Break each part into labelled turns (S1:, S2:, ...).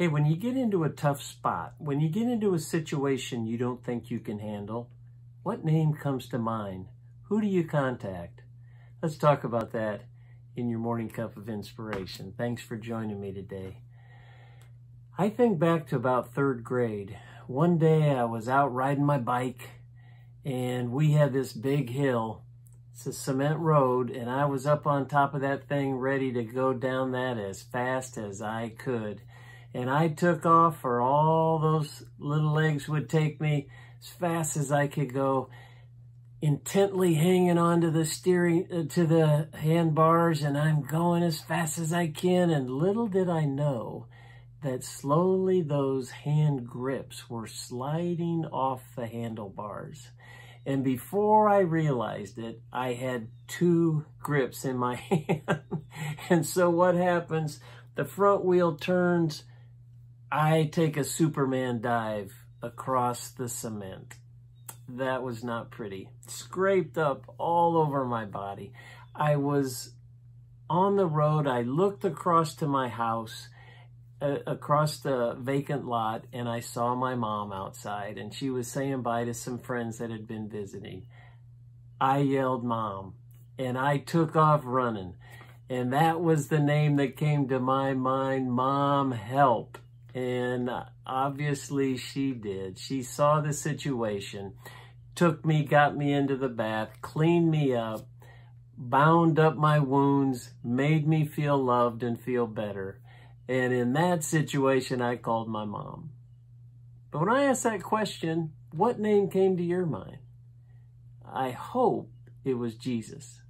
S1: Hey, when you get into a tough spot, when you get into a situation you don't think you can handle, what name comes to mind? Who do you contact? Let's talk about that in your morning cup of inspiration. Thanks for joining me today. I think back to about third grade. One day I was out riding my bike and we had this big hill. It's a cement road and I was up on top of that thing ready to go down that as fast as I could and I took off for all those little legs would take me as fast as I could go, intently hanging on to the steering, uh, to the handbars, and I'm going as fast as I can. And little did I know that slowly those hand grips were sliding off the handlebars. And before I realized it, I had two grips in my hand. and so what happens? The front wheel turns I take a Superman dive across the cement. That was not pretty. Scraped up all over my body. I was on the road. I looked across to my house, uh, across the vacant lot, and I saw my mom outside, and she was saying bye to some friends that had been visiting. I yelled, Mom, and I took off running. And that was the name that came to my mind, Mom, help. And obviously she did. She saw the situation, took me, got me into the bath, cleaned me up, bound up my wounds, made me feel loved and feel better. And in that situation, I called my mom. But when I asked that question, what name came to your mind? I hope it was Jesus.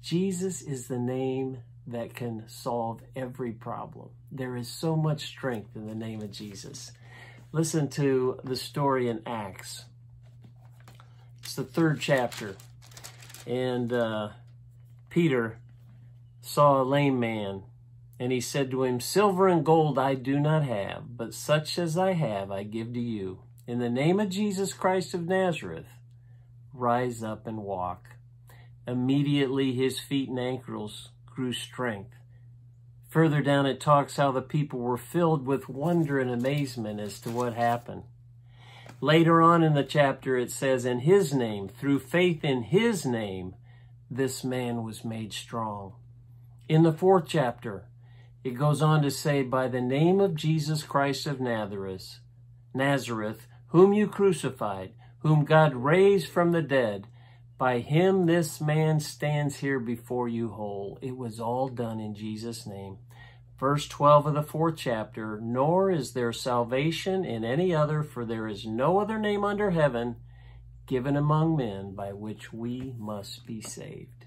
S1: Jesus is the name that can solve every problem. There is so much strength in the name of Jesus. Listen to the story in Acts. It's the third chapter. And uh, Peter saw a lame man, and he said to him, Silver and gold I do not have, but such as I have I give to you. In the name of Jesus Christ of Nazareth, rise up and walk. Immediately his feet and ankles grew strength. Further down, it talks how the people were filled with wonder and amazement as to what happened. Later on in the chapter, it says, In his name, through faith in his name, this man was made strong. In the fourth chapter, it goes on to say, By the name of Jesus Christ of Nazareth, Nazareth, whom you crucified, whom God raised from the dead, by him this man stands here before you whole. It was all done in Jesus' name. Verse 12 of the fourth chapter, Nor is there salvation in any other, for there is no other name under heaven given among men by which we must be saved.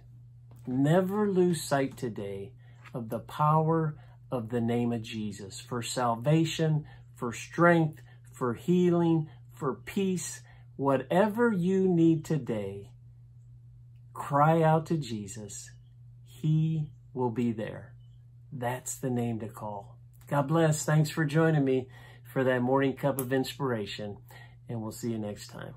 S1: Never lose sight today of the power of the name of Jesus for salvation, for strength, for healing, for peace, whatever you need today Cry out to Jesus. He will be there. That's the name to call. God bless. Thanks for joining me for that morning cup of inspiration, and we'll see you next time.